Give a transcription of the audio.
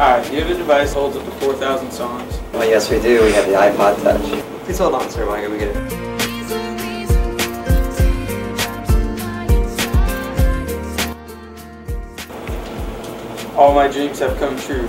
All right. do you have a device holds up to 4,000 songs? Well, yes, we do. We have the iPod Touch. Please hold on, sir, while we get it. All my dreams have come true.